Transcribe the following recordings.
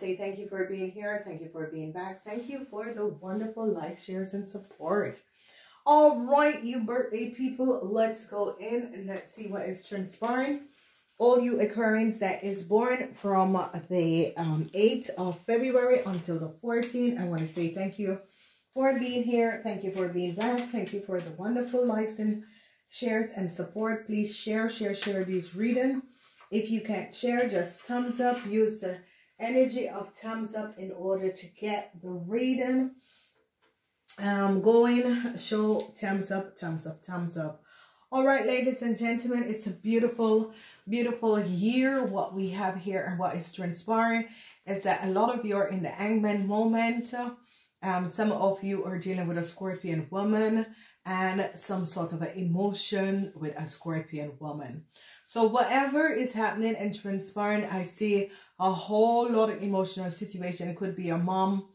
say thank you for being here. Thank you for being back. Thank you for the wonderful likes, shares, and support. All right, you birthday people, let's go in and let's see what is transpiring. All you Aquarians that is born from the um, 8th of February until the 14th, I want to say thank you for being here. Thank you for being back. Thank you for the wonderful likes and shares and support. Please share, share, share these reading. If you can't share, just thumbs up. Use the energy of thumbs up in order to get the reading um, going. Show thumbs up, thumbs up, thumbs up. All right, ladies and gentlemen, it's a beautiful, beautiful year. What we have here and what is transpiring is that a lot of you are in the Hangman moment. Um, some of you are dealing with a Scorpion woman and some sort of an emotion with a Scorpion woman. So whatever is happening and transpiring, I see a whole lot of emotional situation. It could be a mom,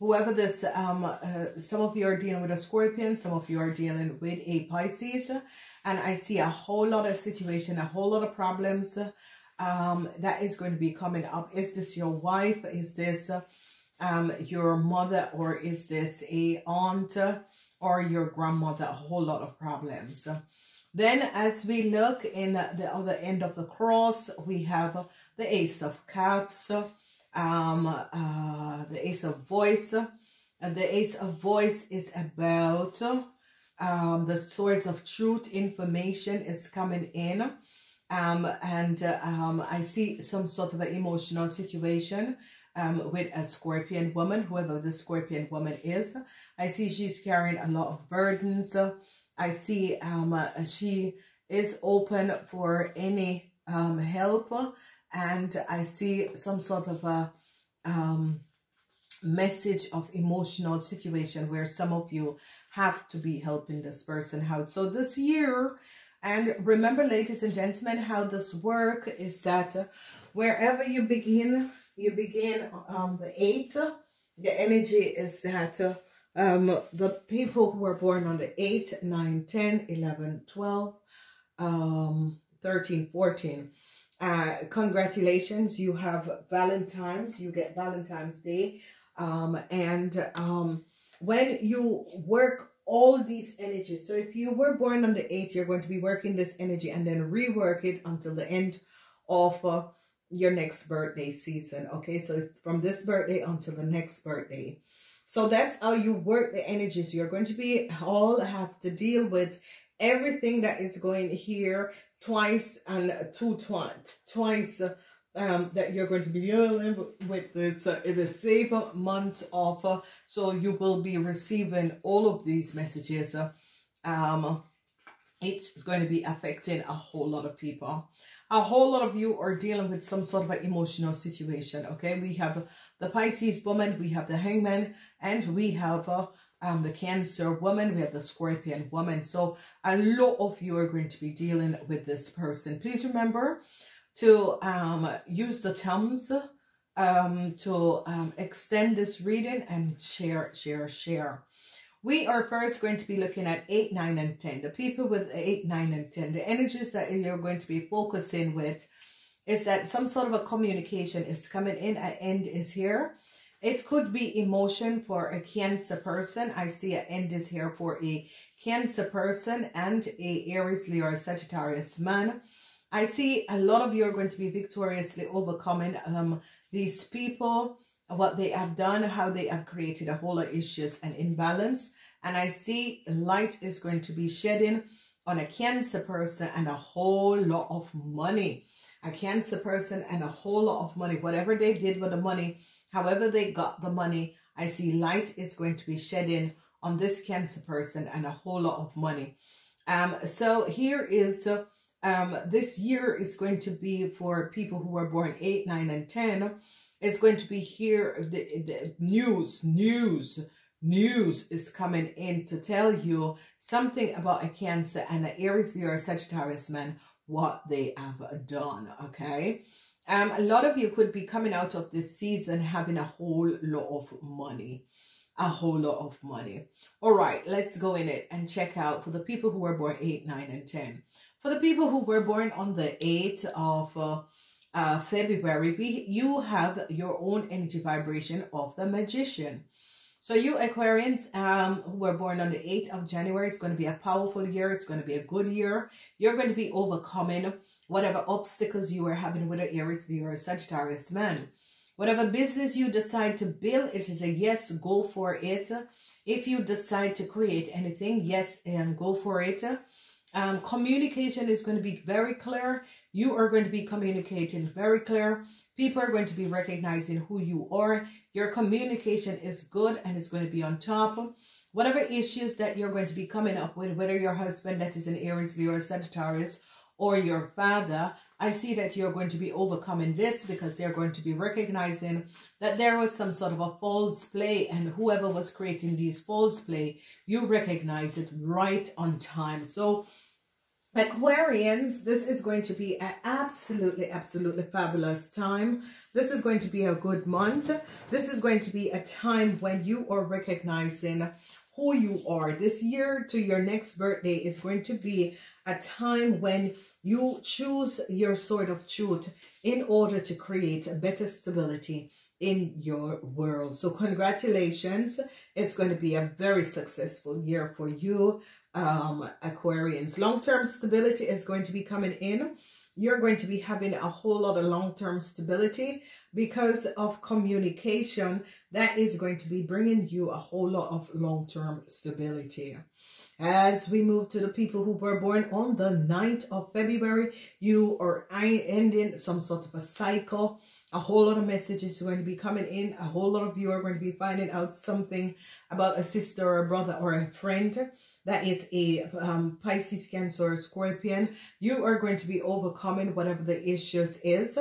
whoever this, um, uh, some of you are dealing with a Scorpion, some of you are dealing with a Pisces. And I see a whole lot of situation, a whole lot of problems um, that is going to be coming up. Is this your wife? Is this um, your mother? Or is this a aunt? Or your grandmother a whole lot of problems. Then as we look in the other end of the cross, we have the Ace of Cups, um, uh, the Ace of Voice. The Ace of Voice is about um, the source of truth information is coming in. Um, and um, I see some sort of an emotional situation um, with a scorpion woman, whoever the scorpion woman is. I see she's carrying a lot of burdens. I see um, uh, she is open for any um, help. And I see some sort of a um, message of emotional situation where some of you have to be helping this person out. So this year, and remember, ladies and gentlemen, how this work is that wherever you begin, you begin on the 8th. The energy is that uh, um, the people who were born on the 8, 9, 10, 11, 12, um, 13, 14. Uh, congratulations, you have Valentine's, you get Valentine's Day. Um, and um, when you work all these energies, so if you were born on the 8th, you're going to be working this energy and then rework it until the end of uh, your next birthday season. Okay, so it's from this birthday until the next birthday. So that's how you work the energies. You're going to be all have to deal with everything that is going here twice and two twice twice um, that you're going to be dealing with this uh, in the same month of uh, so you will be receiving all of these messages uh, um it's going to be affecting a whole lot of people a whole lot of you are dealing with some sort of an emotional situation, okay? We have the Pisces woman, we have the hangman, and we have uh, um, the Cancer woman, we have the Scorpion woman. So a lot of you are going to be dealing with this person. Please remember to um, use the thumbs um, to um, extend this reading and share, share, share. We are first going to be looking at 8, 9, and 10. The people with 8, 9, and 10. The energies that you're going to be focusing with is that some sort of a communication is coming in. An end is here. It could be emotion for a Cancer person. I see an end is here for a Cancer person and a Aries, Leo, or Sagittarius man. I see a lot of you are going to be victoriously overcoming um, these people what they have done, how they have created a whole lot of issues and imbalance. And I see light is going to be shedding on a cancer person and a whole lot of money. A cancer person and a whole lot of money. Whatever they did with the money, however they got the money, I see light is going to be shedding on this cancer person and a whole lot of money. Um, so here is, uh, um, this year is going to be for people who were born 8, 9, and 10 is going to be here. The, the news, news, news is coming in to tell you something about a Cancer and an Aries, Leo, Sagittarius man, what they have done, okay? Um, a lot of you could be coming out of this season having a whole lot of money. A whole lot of money. All right, let's go in it and check out for the people who were born 8, 9, and 10. For the people who were born on the 8th of... Uh, uh, February, we, you have your own energy vibration of the magician. So you Aquarians um, who were born on the 8th of January, it's going to be a powerful year. It's going to be a good year. You're going to be overcoming whatever obstacles you are having with the Aries, Leo, Sagittarius man. Whatever business you decide to build, it is a yes, go for it. If you decide to create anything, yes, and go for it. Um, communication is going to be very clear. You are going to be communicating very clear. People are going to be recognizing who you are. Your communication is good and it's going to be on top. Whatever issues that you're going to be coming up with, whether your husband that is an Aries, Leo, or Sagittarius, or your father, I see that you're going to be overcoming this because they're going to be recognizing that there was some sort of a false play and whoever was creating these false play, you recognize it right on time. So Aquarians, this is going to be an absolutely, absolutely fabulous time. This is going to be a good month. This is going to be a time when you are recognizing who you are. This year to your next birthday is going to be a time when you choose your sort of truth in order to create a better stability in your world. So congratulations. It's going to be a very successful year for you um, Aquarians. Long-term stability is going to be coming in. You're going to be having a whole lot of long-term stability because of communication that is going to be bringing you a whole lot of long-term stability. As we move to the people who were born on the 9th of February, you are ending some sort of a cycle. A whole lot of messages are going to be coming in. A whole lot of you are going to be finding out something about a sister or a brother or a friend that is a um, Pisces, Cancer, Scorpion, you are going to be overcoming whatever the issues is.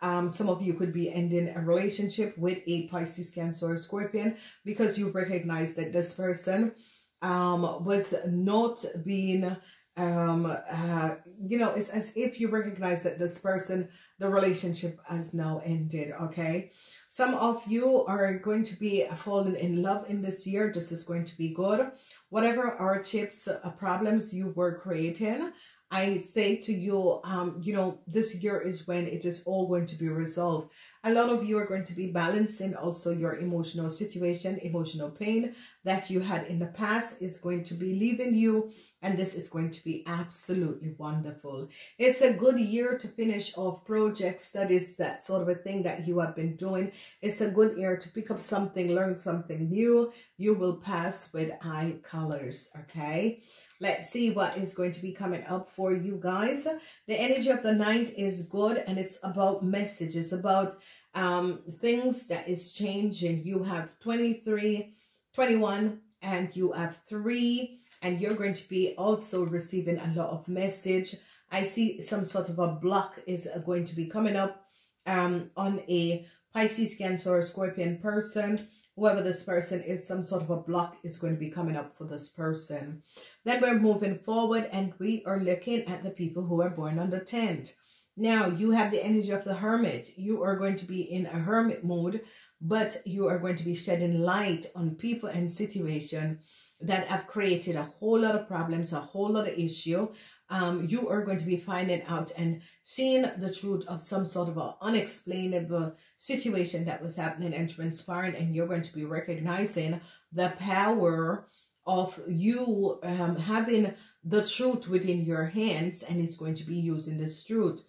Um, some of you could be ending a relationship with a Pisces, Cancer, Scorpion because you recognize that this person um, was not being, um, uh, you know, it's as if you recognize that this person, the relationship has now ended, okay? Some of you are going to be falling in love in this year. This is going to be good whatever hardships, uh, problems you were creating, I say to you, um, you know, this year is when it is all going to be resolved. A lot of you are going to be balancing also your emotional situation, emotional pain that you had in the past is going to be leaving you and this is going to be absolutely wonderful. It's a good year to finish off projects, studies, that sort of a thing that you have been doing. It's a good year to pick up something, learn something new. You will pass with high colors, okay? Let's see what is going to be coming up for you guys. The energy of the night is good and it's about messages, about um, things that is changing. You have 23, 21, and you have 3, and you're going to be also receiving a lot of message. I see some sort of a block is going to be coming up um, on a Pisces, Cancer, or Scorpion person. Whoever this person is, some sort of a block is going to be coming up for this person. Then we're moving forward and we are looking at the people who are born the 10th. Now, you have the energy of the hermit. You are going to be in a hermit mode, but you are going to be shedding light on people and situation that have created a whole lot of problems, a whole lot of issue. Um, you are going to be finding out and seeing the truth of some sort of an unexplainable situation that was happening and transpiring, and you're going to be recognizing the power of you um, having the truth within your hands, and it's going to be using this truth.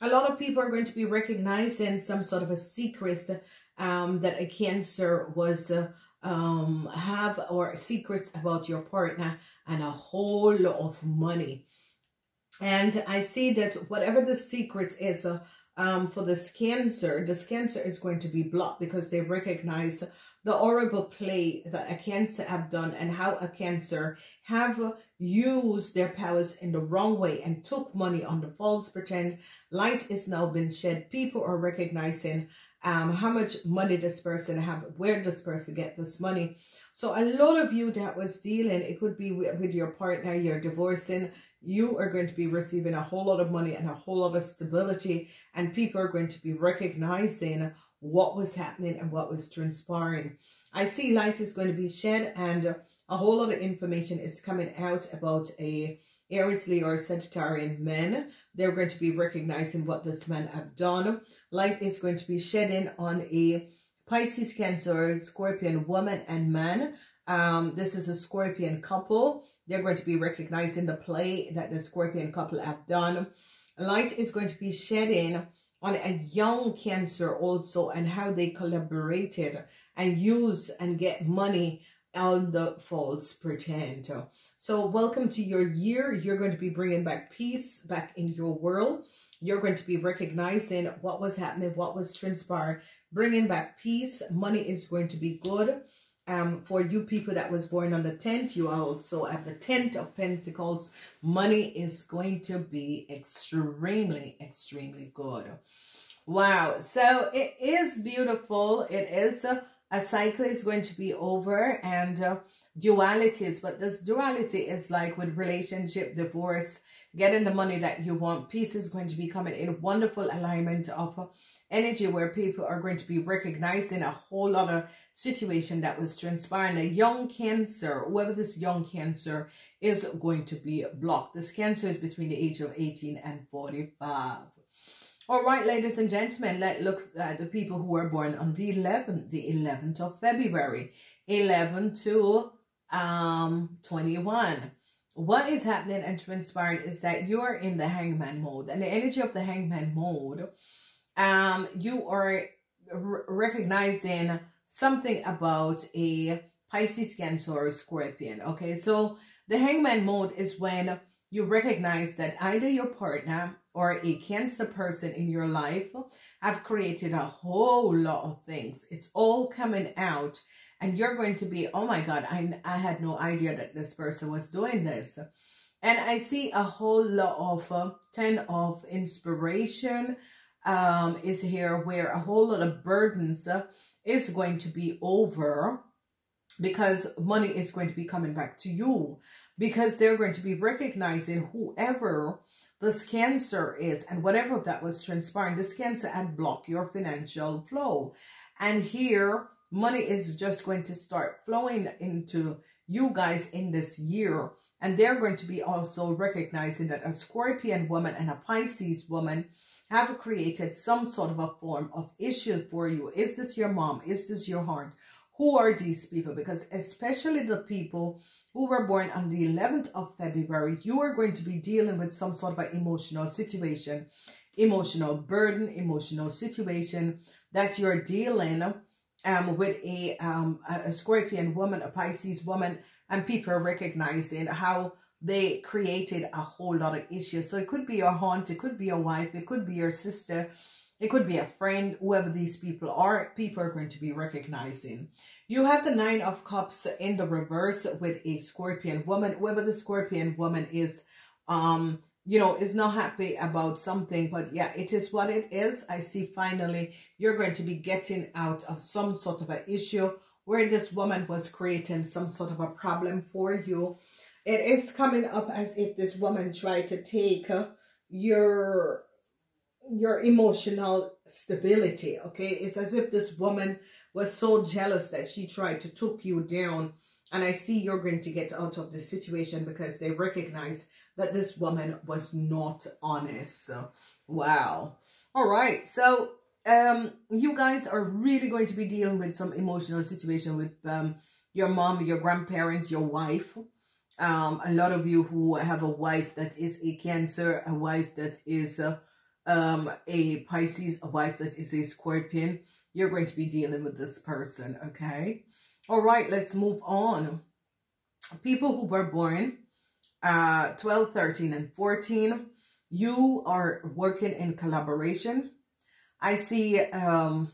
A lot of people are going to be recognizing some sort of a secret um, that a cancer was uh, um, have or secrets about your partner and a whole lot of money. And I see that whatever the secrets is uh, um, for this cancer, this cancer is going to be blocked because they recognize the horrible play that a cancer have done and how a cancer have used their powers in the wrong way and took money on the false pretend. Light is now been shed. People are recognizing um, how much money this person have, where this person get this money. So a lot of you that was dealing, it could be with your partner, you're divorcing, you are going to be receiving a whole lot of money and a whole lot of stability and people are going to be recognizing what was happening and what was transpiring. I see light is going to be shed and a whole lot of information is coming out about a Aries, Leo, or Sagittarian men. They're going to be recognizing what this man have done. Light is going to be shedding on a Pisces, Cancer, Scorpion woman and man. Um, this is a Scorpion couple. They're going to be recognizing the play that the Scorpion couple have done. Light is going to be shedding on a young Cancer also and how they collaborated and use and get money on the false pretend. So welcome to your year. You're going to be bringing back peace back in your world. You're going to be recognizing what was happening, what was transpiring, bringing back peace. Money is going to be good. Um, for you people that was born on the 10th, you are also at the 10th of Pentacles. Money is going to be extremely, extremely good. Wow. So it is beautiful. It is a, a cycle is going to be over and uh, dualities. But this duality is like with relationship, divorce, getting the money that you want. Peace is going to be coming in wonderful alignment of uh, energy where people are going to be recognizing a whole lot of situation that was transpiring. A young cancer, whether this young cancer is going to be blocked. This cancer is between the age of 18 and 45. All right, ladies and gentlemen, let's look at the people who were born on the 11th, the 11th of February, 11 to um 21. What is happening and transpired is that you are in the hangman mode, and the energy of the hangman mode, um, you are recognizing something about a Pisces, Cancer, or Scorpion. Okay, so the hangman mode is when you recognize that either your partner or a cancer person in your life have created a whole lot of things. It's all coming out and you're going to be, oh my God, I, I had no idea that this person was doing this. And I see a whole lot of uh, 10 of inspiration um, is here where a whole lot of burdens uh, is going to be over because money is going to be coming back to you because they're going to be recognizing whoever this cancer is and whatever that was transpiring, this cancer had blocked your financial flow. And here, money is just going to start flowing into you guys in this year. And they're going to be also recognizing that a Scorpion woman and a Pisces woman have created some sort of a form of issue for you. Is this your mom? Is this your heart? Who are these people? Because especially the people who were born on the 11th of February, you are going to be dealing with some sort of an emotional situation, emotional burden, emotional situation that you're dealing um, with a, um, a Scorpion woman, a Pisces woman, and people recognizing how they created a whole lot of issues. So it could be your aunt, it could be your wife, it could be your sister, it could be a friend, whoever these people are, people are going to be recognizing. You have the Nine of Cups in the reverse with a Scorpion woman. Whoever the Scorpion woman is, um, you know, is not happy about something. But yeah, it is what it is. I see finally you're going to be getting out of some sort of an issue where this woman was creating some sort of a problem for you. It is coming up as if this woman tried to take your your emotional stability, okay? It's as if this woman was so jealous that she tried to took you down. And I see you're going to get out of the situation because they recognize that this woman was not honest. So, wow. All right. So, um, you guys are really going to be dealing with some emotional situation with um, your mom, your grandparents, your wife. Um, a lot of you who have a wife that is a cancer, a wife that is... Uh, um, a Pisces, a wife that is a Scorpion, you're going to be dealing with this person, okay? All right, let's move on. People who were born uh, 12, 13, and 14, you are working in collaboration. I see um,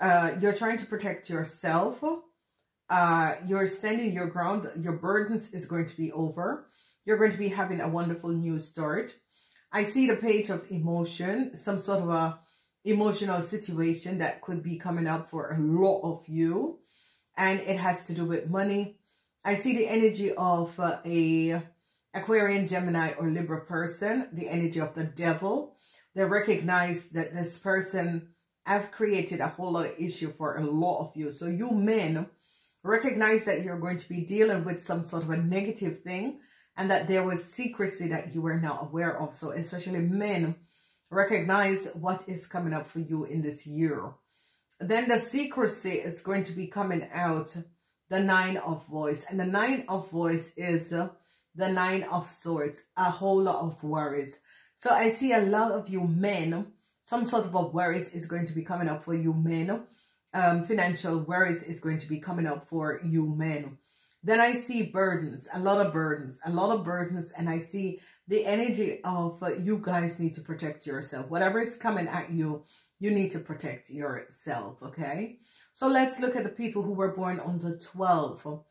uh, you're trying to protect yourself. Uh, you're standing your ground. Your burdens is going to be over. You're going to be having a wonderful new start. I see the page of emotion, some sort of a emotional situation that could be coming up for a lot of you. And it has to do with money. I see the energy of uh, a Aquarian, Gemini, or Libra person, the energy of the devil. They recognize that this person have created a whole lot of issue for a lot of you. So you men recognize that you're going to be dealing with some sort of a negative thing and that there was secrecy that you were not aware of. So especially men, recognize what is coming up for you in this year. Then the secrecy is going to be coming out, the nine of voice. And the nine of voice is uh, the nine of swords, a whole lot of worries. So I see a lot of you men, some sort of worries is going to be coming up for you men. Um, financial worries is going to be coming up for you men. Then I see burdens, a lot of burdens, a lot of burdens. And I see the energy of uh, you guys need to protect yourself. Whatever is coming at you, you need to protect yourself, okay? So let's look at the people who were born under 12.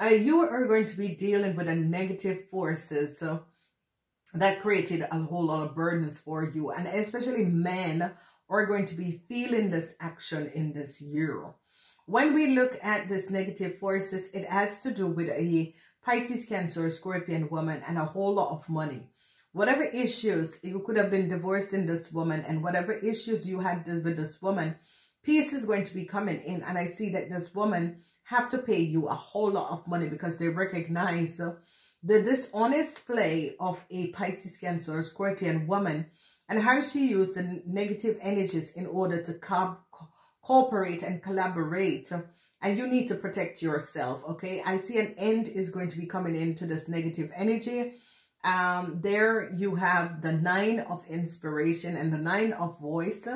Uh, you are going to be dealing with a negative forces so that created a whole lot of burdens for you. And especially men are going to be feeling this action in this year. When we look at this negative forces, it has to do with a Pisces, Cancer, Scorpion woman and a whole lot of money. Whatever issues, you could have been divorcing this woman and whatever issues you had with this woman, peace is going to be coming in. And I see that this woman have to pay you a whole lot of money because they recognize the dishonest play of a Pisces, Cancer, Scorpion woman and how she used the negative energies in order to co cooperate and collaborate. And you need to protect yourself, okay? I see an end is going to be coming into this negative energy. Um, there you have the nine of inspiration and the nine of voice.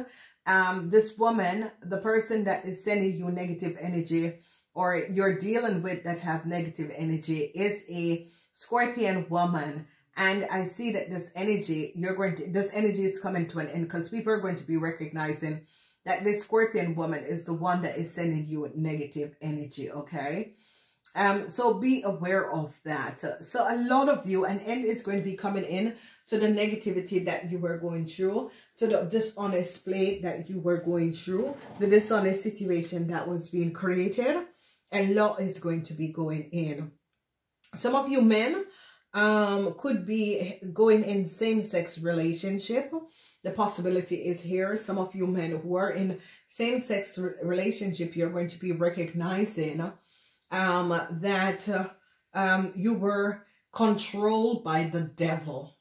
Um, this woman, the person that is sending you negative energy or you're dealing with that have negative energy is a Scorpion woman and I see that this energy, you're going to, this energy is coming to an end because people are going to be recognizing that this Scorpion woman is the one that is sending you negative energy, okay? Um, so be aware of that. So a lot of you, an end is going to be coming in to the negativity that you were going through, to the dishonest play that you were going through, the dishonest situation that was being created, and law is going to be going in. Some of you men um, could be going in same-sex relationship. The possibility is here. Some of you men who are in same-sex re relationship, you're going to be recognizing um, that uh, um, you were controlled by the devil.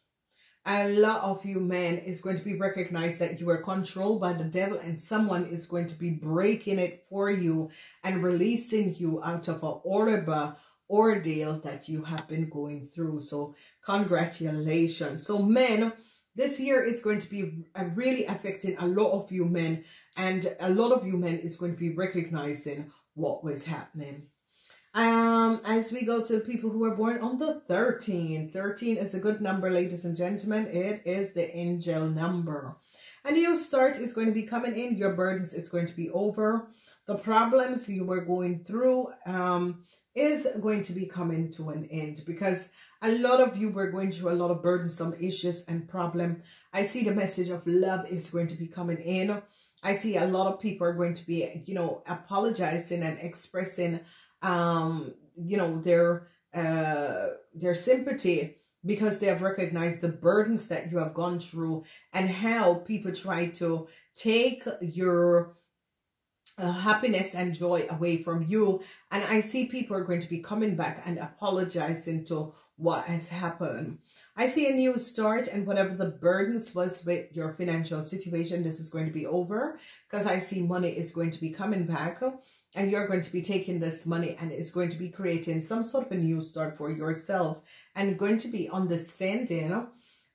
A lot of you men is going to be recognized that you are controlled by the devil and someone is going to be breaking it for you and releasing you out of a horrible ordeal that you have been going through. So congratulations. So men, this year is going to be really affecting a lot of you men and a lot of you men is going to be recognizing what was happening. Um, as we go to people who are born on the 13, 13 is a good number, ladies and gentlemen. It is the angel number. A new start is going to be coming in. Your burdens is going to be over. The problems you were going through, um, is going to be coming to an end because a lot of you were going through a lot of burdensome issues and problem. I see the message of love is going to be coming in. I see a lot of people are going to be, you know, apologizing and expressing, um, you know, their, uh, their sympathy because they have recognized the burdens that you have gone through and how people try to take your uh, happiness and joy away from you. And I see people are going to be coming back and apologizing to what has happened. I see a new start and whatever the burdens was with your financial situation, this is going to be over because I see money is going to be coming back and you're going to be taking this money and it's going to be creating some sort of a new start for yourself and going to be understanding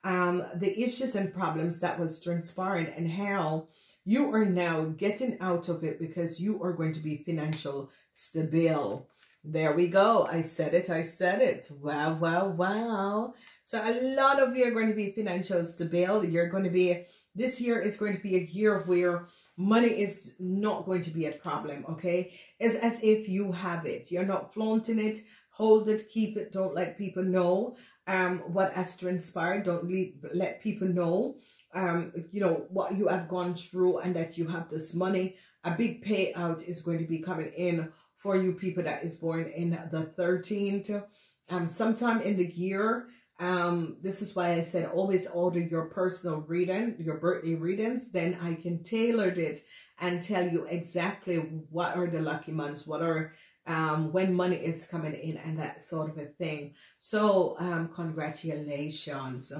um, the issues and problems that was transpiring and how you are now getting out of it because you are going to be financial stable. There we go. I said it. I said it. Wow, wow, wow. So a lot of you are going to be financial stable. You're going to be, this year is going to be a year where money is not going to be a problem, okay? It's as if you have it. You're not flaunting it. Hold it, keep it. Don't let people know um, what has transpired. Don't let people know um, you know, what you have gone through and that you have this money. A big payout is going to be coming in for you people that is born in the 13th. Um, sometime in the year, um, this is why I said always order your personal reading, your birthday readings. Then I can tailor it and tell you exactly what are the lucky months, what are um, when money is coming in and that sort of a thing. So um, congratulations.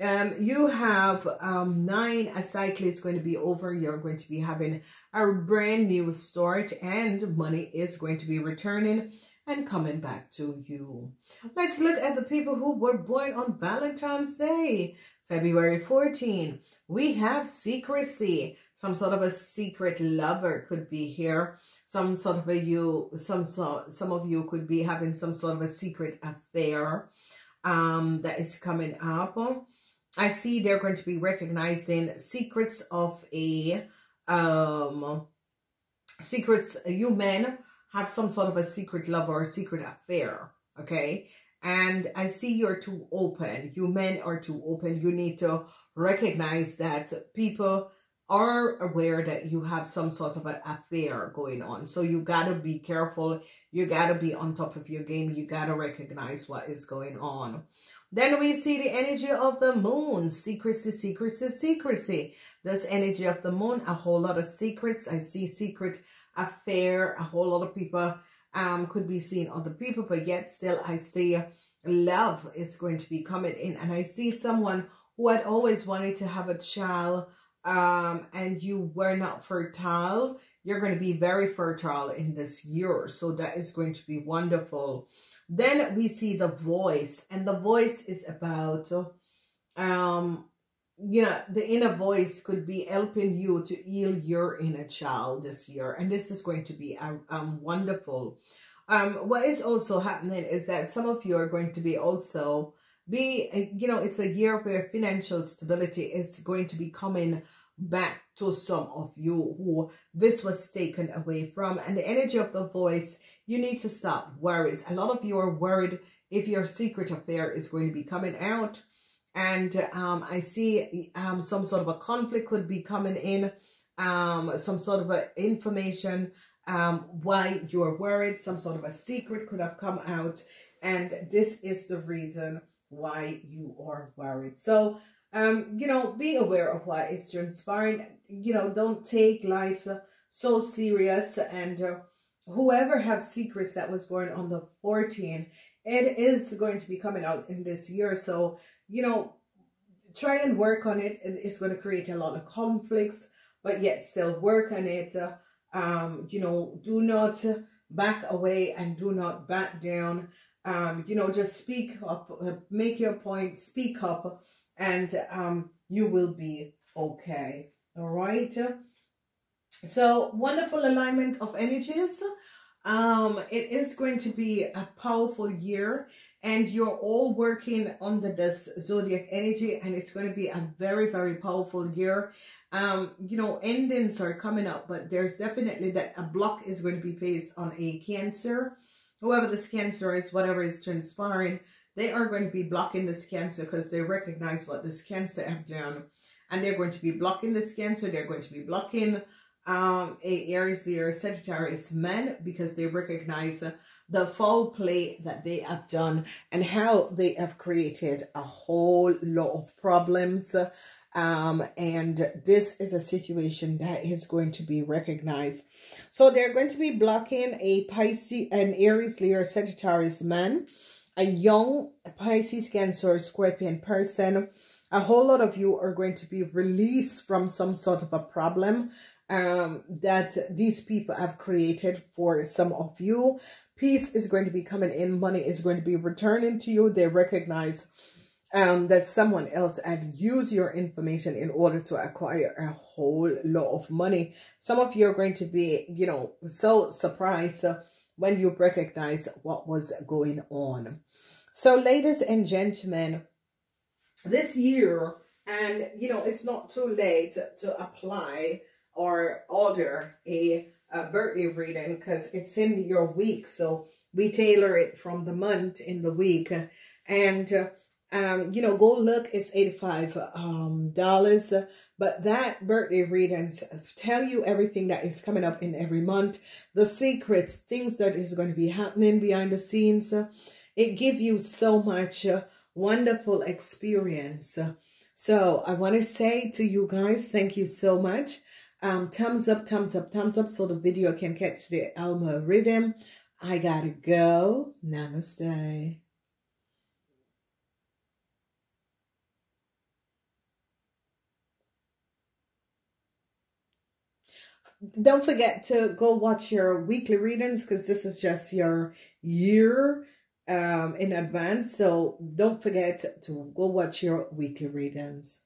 Um, you have um, nine, a cycle is going to be over. You're going to be having a brand new start and money is going to be returning and coming back to you. Let's look at the people who were born on Valentine's Day, February 14. We have secrecy. Some sort of a secret lover could be here. Some sort of a you, some some of you could be having some sort of a secret affair um, that is coming up. I see they're going to be recognizing secrets of a um secrets you men have some sort of a secret love or a secret affair, okay? And I see you're too open. You men are too open. You need to recognize that people are aware that you have some sort of an affair going on. So you got to be careful. You got to be on top of your game. You got to recognize what is going on. Then we see the energy of the moon. Secrecy, secrecy, secrecy. This energy of the moon, a whole lot of secrets. I see secret affair. A whole lot of people um could be seeing other people, but yet still I see love is going to be coming in. And I see someone who had always wanted to have a child um and you were not fertile. You're going to be very fertile in this year. So that is going to be wonderful. Then we see the voice and the voice is about um you know, the inner voice could be helping you to heal your inner child this year. And this is going to be um, um, wonderful. Um, what is also happening is that some of you are going to be also be, you know, it's a year where financial stability is going to be coming back to some of you who this was taken away from. And the energy of the voice, you need to stop worries. A lot of you are worried if your secret affair is going to be coming out and um, I see um, some sort of a conflict could be coming in, um, some sort of a information um, why you're worried, some sort of a secret could have come out, and this is the reason why you are worried. So, um, you know, be aware of what is transpiring. You know, don't take life so serious, and uh, whoever has secrets that was born on the 14th, it is going to be coming out in this year. So you know, try and work on it. It's going to create a lot of conflicts, but yet still work on it. Um, you know, do not back away and do not back down. Um, you know, just speak up, make your point, speak up, and um, you will be okay. All right. So wonderful alignment of energies. Um, it is going to be a powerful year and you're all working under this zodiac energy and it's going to be a very very powerful year. Um you know endings are coming up but there's definitely that a block is going to be placed on a cancer. Whoever this cancer is whatever is transpiring they are going to be blocking this cancer because they recognize what this cancer have done. And they're going to be blocking this cancer they're going to be blocking um a aries leo sagittarius men because they recognize the foul play that they have done and how they have created a whole lot of problems. Um, and this is a situation that is going to be recognized. So they're going to be blocking a Pisces, an Aries, Leo, Sagittarius man, a young Pisces, Cancer, Scorpion person. A whole lot of you are going to be released from some sort of a problem um, that these people have created for some of you. Peace is going to be coming in. Money is going to be returning to you. They recognize um, that someone else had used your information in order to acquire a whole lot of money. Some of you are going to be, you know, so surprised when you recognize what was going on. So, ladies and gentlemen, this year, and, you know, it's not too late to apply or order a uh, birthday reading because it's in your week. So we tailor it from the month in the week. And, uh, um, you know, go look, it's 85 um, dollars. But that birthday readings tell you everything that is coming up in every month. The secrets, things that is going to be happening behind the scenes. It give you so much uh, wonderful experience. So I want to say to you guys, thank you so much um, thumbs up, thumbs up, thumbs up so the video can catch the algorithm. I gotta go. Namaste. Don't forget to go watch your weekly readings because this is just your year um, in advance. So don't forget to go watch your weekly readings.